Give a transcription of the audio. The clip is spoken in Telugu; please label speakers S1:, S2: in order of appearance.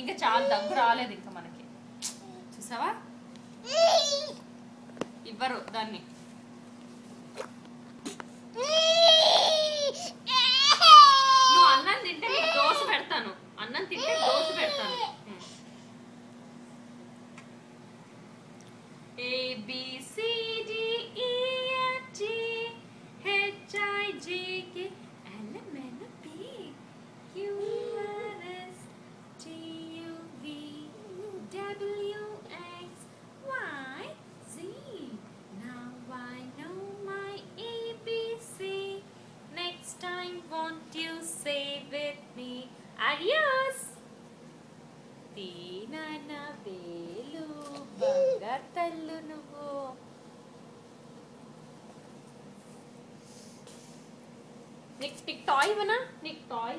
S1: ఇంకా చాలా దగ్గు రాలేదు ఇంకా మనకి. చూసావా? ఇవ్వరు దాన్ని. నువ్వు అన్నం తింటే నీకు దోశ పెడతాను. అన్నం తింటే దోశ పెడతాను. A B C with me? Adios! తీనన వేలు బంగారు తల్లు నువ్వు నీకు నీకు టాయ్ ఇవ్వనా నీకు టాయ్